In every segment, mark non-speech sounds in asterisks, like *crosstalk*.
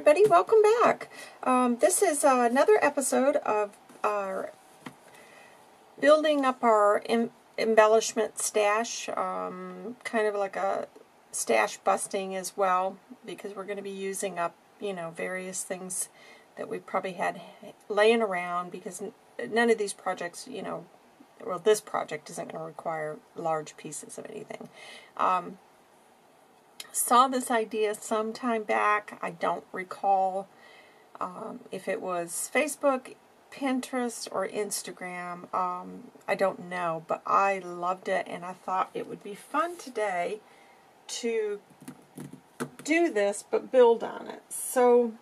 everybody, welcome back. Um, this is uh, another episode of our building up our em embellishment stash, um, kind of like a stash busting as well, because we're going to be using up, you know, various things that we probably had laying around, because none of these projects, you know, well, this project isn't going to require large pieces of anything. Um, saw this idea sometime back. I don't recall um, if it was Facebook, Pinterest, or Instagram. Um, I don't know, but I loved it and I thought it would be fun today to do this but build on it. So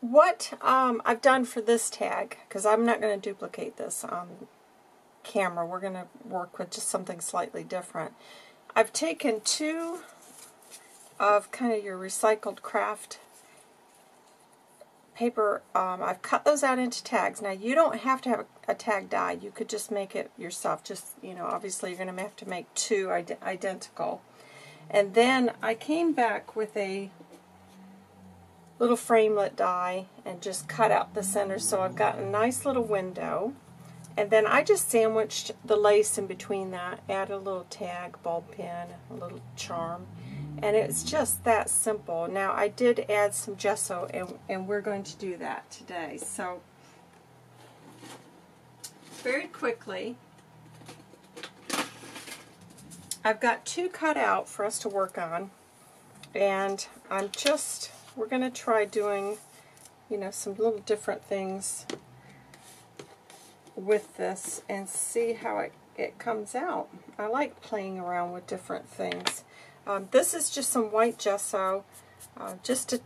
what um, I've done for this tag, because I'm not going to duplicate this on camera, we're going to work with just something slightly different. I've taken two of kind of your recycled craft paper. Um, I've cut those out into tags. Now, you don't have to have a, a, tag die. You could just make it yourself. Just, you know, obviously you're going to have to make two Id identical. And then I came back with a little framelit die and just cut out the center so I've got a nice little window. And then I just sandwiched the lace in between that, add a little tag, ball pin, a little charm, and it's just that simple. Now I did add some gesso and, and we're going to do that today. So very quickly, I've got two cut out for us to work on and I'm just, we're going to try doing, you know, some little different things with this and see how it, it comes out. I like playing around with different things. Um, this is just some white gesso, uh, just to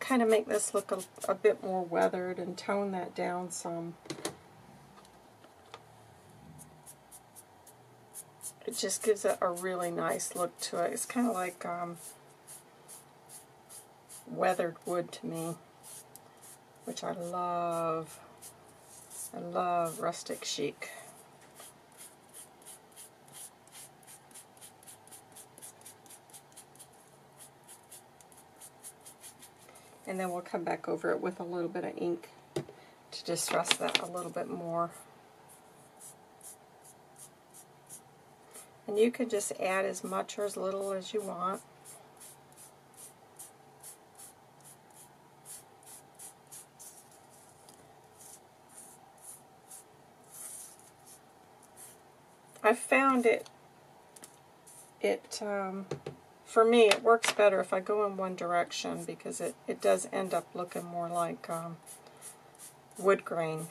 kind of make this look a, a bit more weathered and tone that down some. It just gives it a really nice look to it. It's kind of like um, weathered wood to me, which I love. I love rustic chic. And then we'll come back over it with a little bit of ink to distress that a little bit more. And you can just add as much or as little as you want. I found it, it, um, for me, it works better if I go in one direction because it, it does end up looking more like um, wood grain.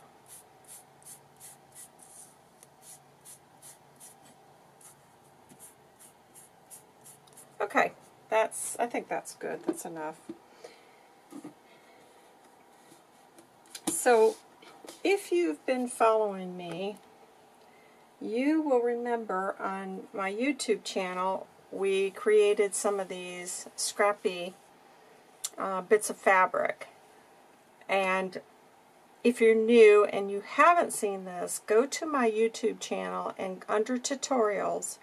Okay, that's, I think that's good. That's enough. So, if you've been following me you will remember on my YouTube channel, we created some of these scrappy uh, bits of fabric. And if you're new and you haven't seen this, go to my YouTube channel and under tutorials,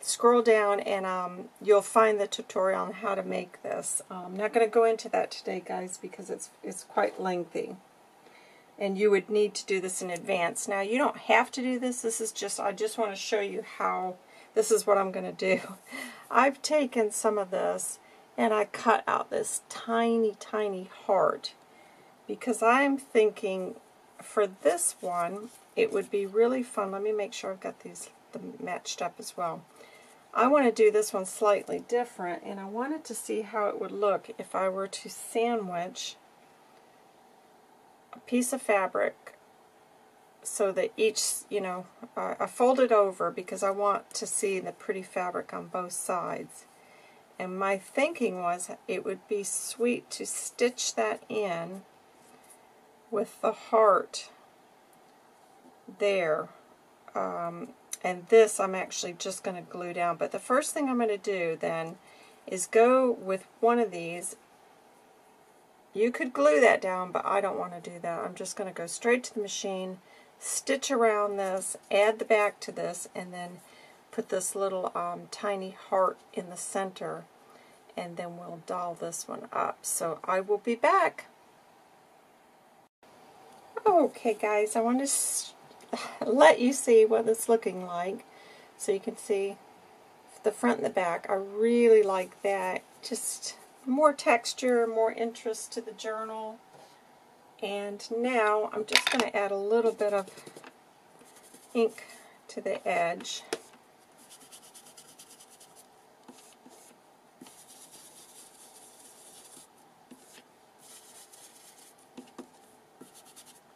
scroll down and um, you'll find the tutorial on how to make this. I'm not going to go into that today, guys, because it's, it's quite lengthy and you would need to do this in advance. Now you don't have to do this, this is just, I just want to show you how, this is what I'm going to do. *laughs* I've taken some of this and I cut out this tiny, tiny heart because I'm thinking for this one it would be really fun. Let me make sure I've got these matched up as well. I want to do this one slightly different and I wanted to see how it would look if I were to sandwich a piece of fabric so that each, you know, uh, I fold it over because I want to see the pretty fabric on both sides. And my thinking was it would be sweet to stitch that in with the heart there. Um, and this I'm actually just going to glue down. But the first thing I'm going to do then is go with one of these you could glue that down, but I don't want to do that. I'm just going to go straight to the machine, stitch around this, add the back to this, and then put this little um, tiny heart in the center. and then we'll doll this one up. So I will be back. Okay guys, I want to *laughs* let you see what it's looking like so you can see the front and the back. I really like that. Just more texture, more interest to the journal. And now I'm just going to add a little bit of ink to the edge.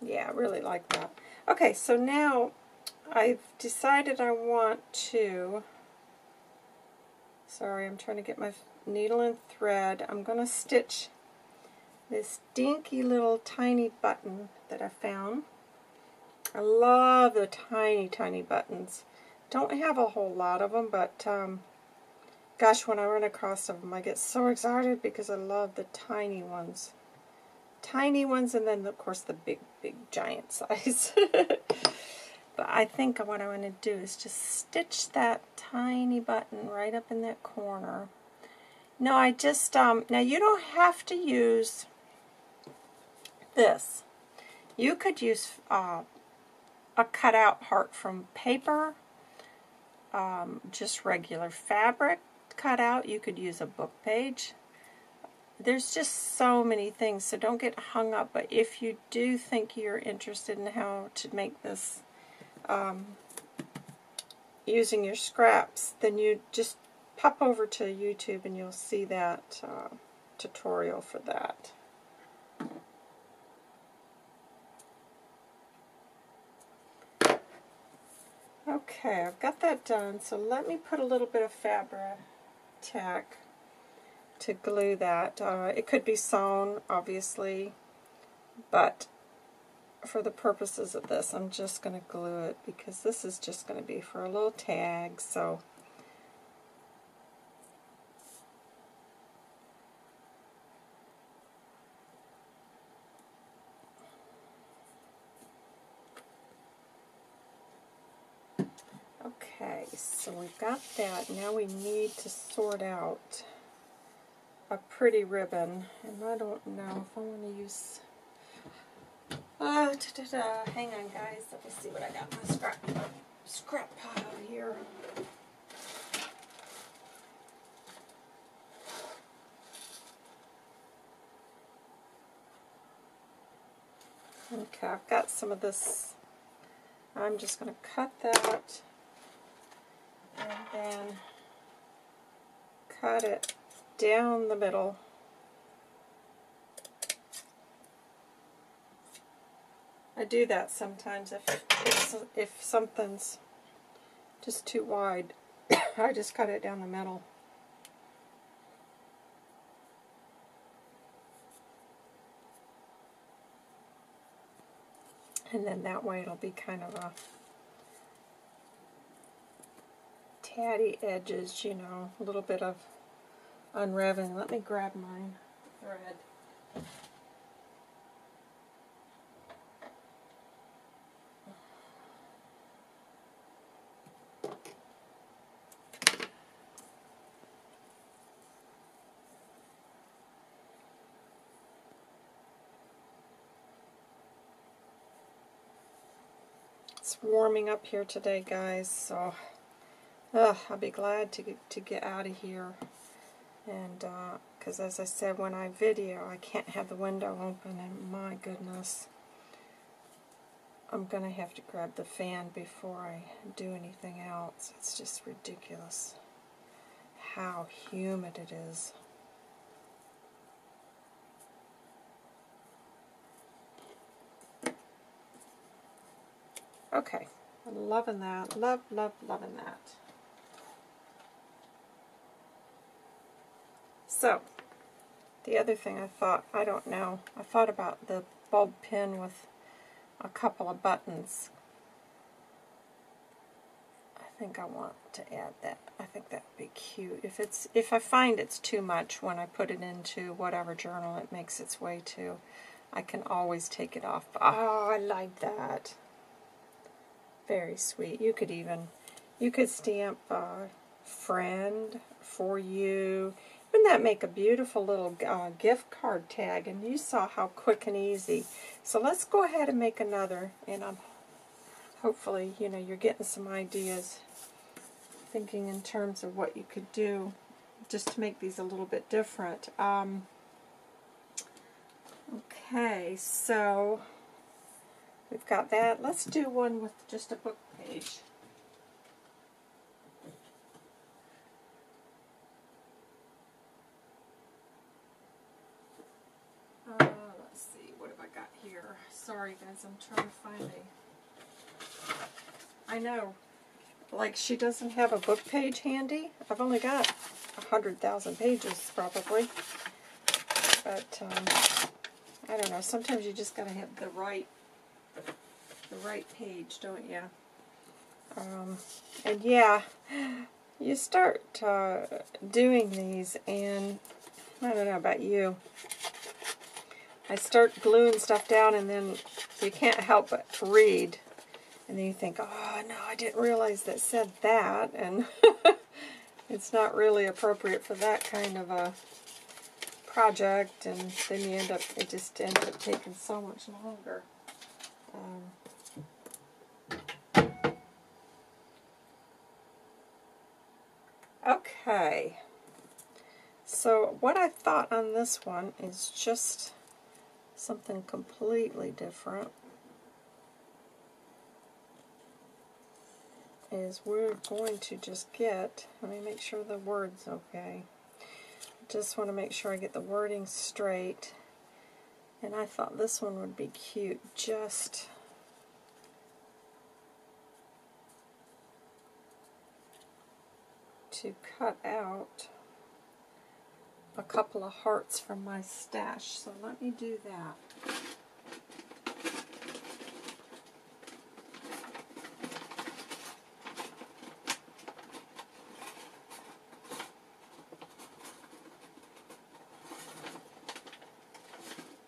Yeah, I really like that. Okay, so now I've decided I want to, sorry, I'm trying to get my needle and thread. I'm going to stitch this dinky little tiny button that I found. I love the tiny, tiny buttons. Don't have a whole lot of them, but um, gosh, when I run across them, I get so excited because I love the tiny ones tiny ones and then of course the big big giant *laughs* size but I think what I want to do is just stitch that tiny button right up in that corner no I just um, now you don't have to use this you could use uh, a cutout heart from paper um, just regular fabric cutout you could use a book page there's just so many things, so don't get hung up. But if you do think you're interested in how to make this um, using your scraps, then you just pop over to YouTube and you'll see that uh, tutorial for that. Okay, I've got that done, so let me put a little bit of fabric tack to glue that. Uh, it could be sewn, obviously, but for the purposes of this, I'm just going to glue it because this is just going to be for a little tag, so... Okay, so we've got that. Now we need to sort out a pretty ribbon, and I don't know if I want to use. Uh, da, da, da. Hang on, guys. Let me see what I got in my scrap scrap pile here. Okay, I've got some of this. I'm just going to cut that and then cut it down the middle. I do that sometimes if, if, if something's just too wide. *coughs* I just cut it down the middle. And then that way it'll be kind of a tatty edges, you know, a little bit of unraveling. Let me grab my thread. It's warming up here today, guys, so uh, I'll be glad to get, to get out of here. And because uh, as I said when I video I can't have the window open and my goodness. I'm gonna have to grab the fan before I do anything else. It's just ridiculous how humid it is. Okay. Loving that. Love love loving that So, the other thing I thought, I don't know, I thought about the bulb pin with a couple of buttons. I think I want to add that. I think that would be cute. If it's if I find it's too much when I put it into whatever journal it makes its way to, I can always take it off. Oh, I like that. Very sweet. You could even, you could stamp uh, friend for you Wouldn't that make a beautiful little uh, gift card tag? And you saw how quick and easy. So let's go ahead and make another. And I'm hopefully, you know, you're getting some ideas. Thinking in terms of what you could do just to make these a little bit different. Um, okay, so we've got that. Let's do one with just a book page. Uh, let's see, what have I got here? Sorry guys, I'm trying to find a... I know, like she doesn't have a book page handy. I've only got a hundred thousand pages probably. But um, I don't know, sometimes you just gotta have the right the right page, don't you? Um, and yeah, you start uh, doing these and I don't know about you. I start gluing stuff down and then you can't help but read. And then you think, oh no, I didn't realize that said that. And *laughs* it's not really appropriate for that kind of a project. And then you end up, it just ends up taking so much longer. Um, okay. So what I thought on this one is just something completely different. Is we're going to just get, let me make sure the word's okay. Just want to make sure I get the wording straight. And I thought this one would be cute, just to cut out a couple of hearts from my stash. So let me do that.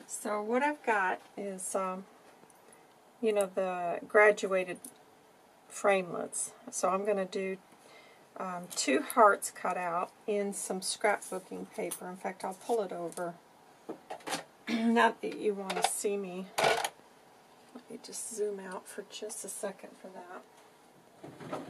So what I've got is, um, you know, the graduated framelits. So I'm going to do um, two hearts cut out in some scrapbooking paper. In fact, I'll pull it over. *clears throat* Not that you want to see me. Let me just zoom out for just a second for that.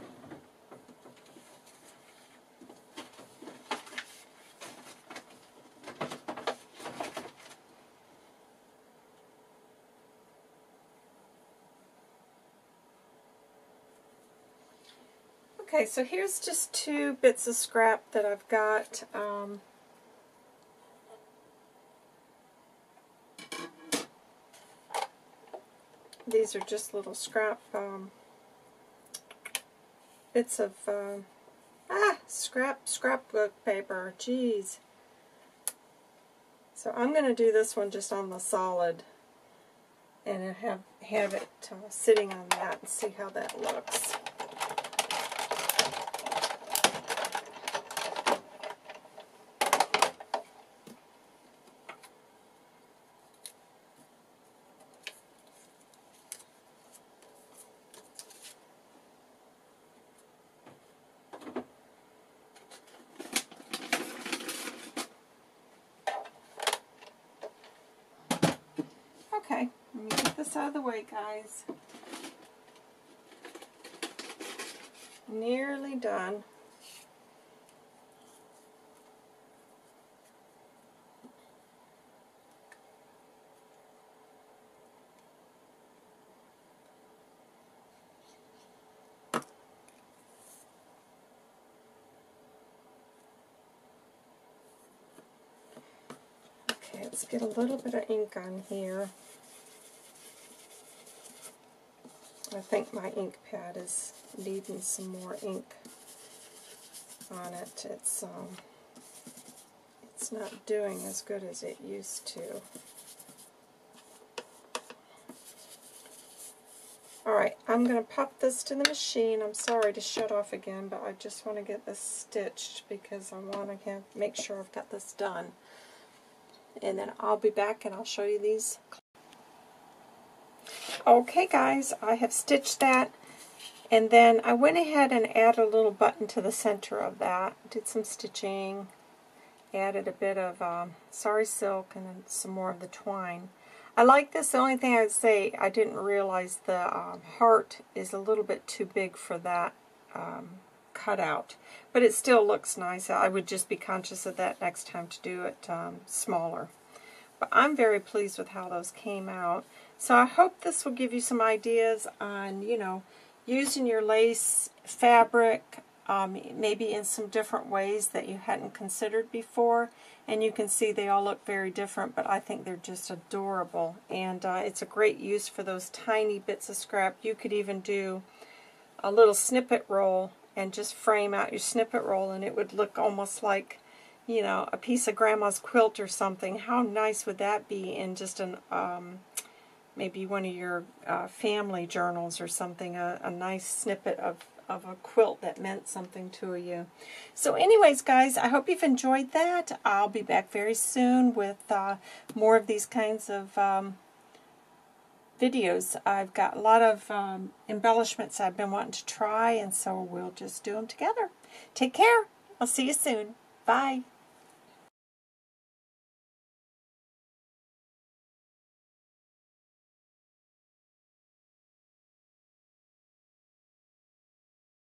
Okay, so here's just two bits of scrap that I've got. Um, these are just little scrap um, bits of uh, ah scrap scrapbook paper. Jeez. So I'm going to do this one just on the solid and have have it uh, sitting on that and see how that looks. Okay, let me get this out of the way, guys. Nearly done. Okay, let's get a little bit of ink on here. I think my ink pad is needing some more ink on it. It's um, it's not doing as good as it used to. Alright, I'm going to pop this to the machine. I'm sorry to shut off again, but I just want to get this stitched because I want to make sure I've got this done. And then I'll be back and I'll show you these Okay guys, I have stitched that and then I went ahead and added a little button to the center of that. Did some stitching added a bit of um, sari silk and some more of the twine. I like this. The only thing I would say, I didn't realize the um, heart is a little bit too big for that um, cutout. But it still looks nice. I would just be conscious of that next time to do it um, smaller. But I'm very pleased with how those came out. So I hope this will give you some ideas on, you know, using your lace fabric, um, maybe in some different ways that you hadn't considered before. And you can see they all look very different, but I think they're just adorable. And uh, it's a great use for those tiny bits of scrap. You could even do a little snippet roll and just frame out your snippet roll and it would look almost like, you know, a piece of grandma's quilt or something. How nice would that be in just an, um, maybe one of your uh, family journals or something, a, a nice snippet of of a quilt that meant something to you. So anyways, guys, I hope you've enjoyed that. I'll be back very soon with uh, more of these kinds of um, videos. I've got a lot of um, embellishments I've been wanting to try, and so we'll just do them together. Take care. I'll see you soon. Bye.